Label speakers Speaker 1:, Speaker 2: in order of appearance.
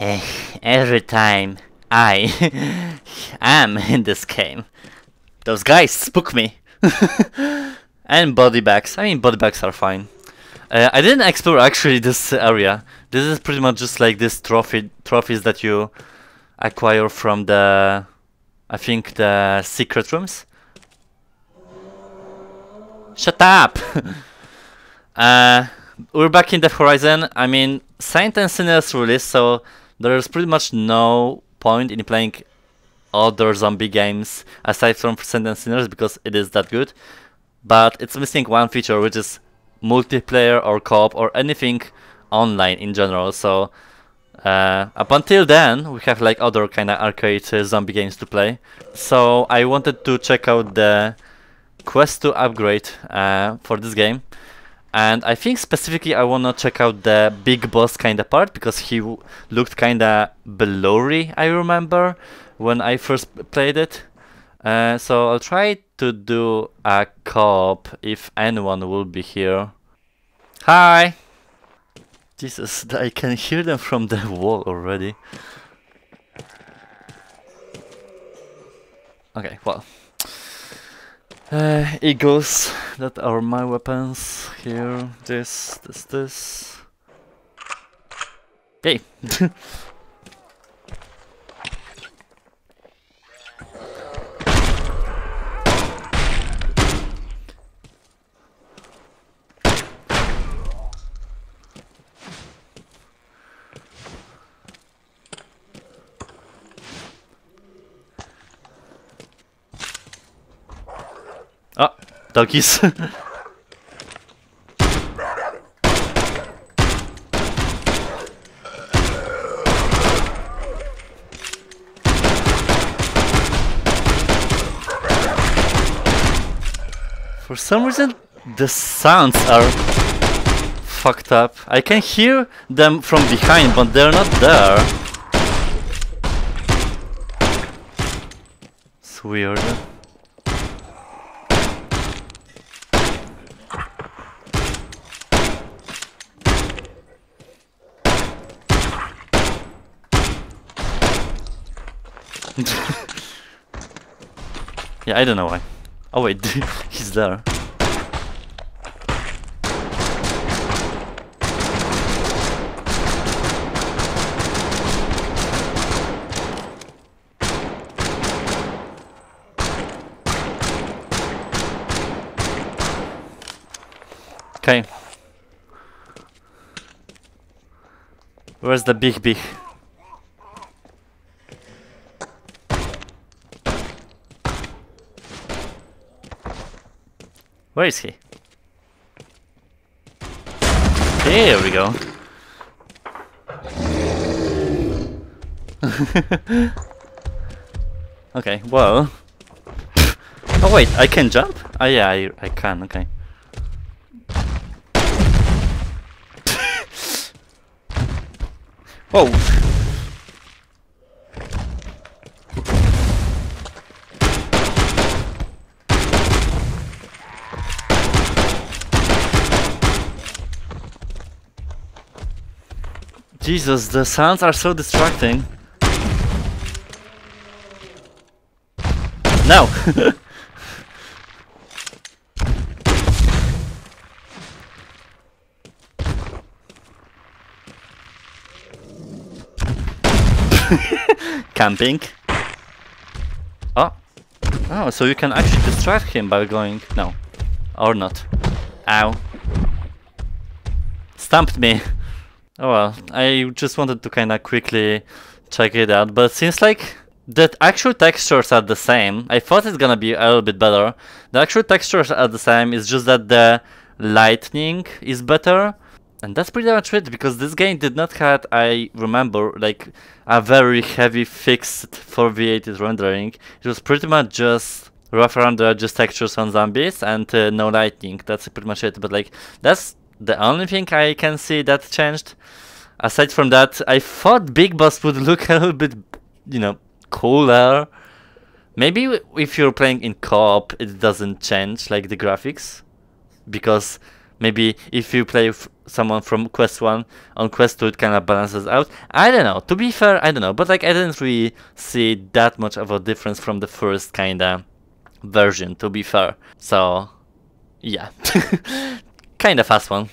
Speaker 1: Eh, every time I am in this game, those guys spook me. and body bags. I mean, body bags are fine. Uh, I didn't explore actually this area. This is pretty much just like this trophy trophies that you acquire from the, I think the secret rooms. Shut up! uh, we're back in the horizon. I mean, Saint and Sinners released, so there's pretty much no point in playing other zombie games aside from Saint and Sinners because it is that good. But it's missing one feature, which is multiplayer or co-op or anything online in general. So uh, up until then, we have like other kind of arcade uh, zombie games to play. So I wanted to check out the quest 2 upgrade uh, for this game. And I think specifically I wanna check out the big boss kinda part because he looked kinda blurry, I remember, when I first played it. Uh, so I'll try to do a co-op if anyone will be here. Hi! Jesus, I can hear them from the wall already. Okay, well. Uh, eagles, that are my weapons. Here, this, this, this. Okay. doggies. For some reason, the sounds are fucked up. I can hear them from behind, but they're not there. It's weird. yeah, I don't know why. Oh wait, he's there. Okay. Where's the big big? Where is he? There we go. okay, well. oh wait, I can jump? Oh yeah, I, I can, okay. Whoa! Jesus, the sounds are so distracting. No! Camping. Oh. Oh, so you can actually distract him by going... No. Or not. Ow. Stumped me. Oh well, I just wanted to kind of quickly check it out, but seems like the actual textures are the same. I thought it's gonna be a little bit better. The actual textures are the same, it's just that the lightning is better. And that's pretty much it, because this game did not have, I remember, like a very heavy fixed foveated rendering. It was pretty much just rough the edges textures on zombies and uh, no lightning. That's pretty much it. But like, that's the only thing I can see that changed. Aside from that, I thought Big Boss would look a little bit, you know, cooler. Maybe if you're playing in co-op, it doesn't change, like the graphics. Because maybe if you play someone from quest 1 on quest 2 it kind of balances out i don't know to be fair i don't know but like i didn't really see that much of a difference from the first kind of version to be fair so yeah kind of fast one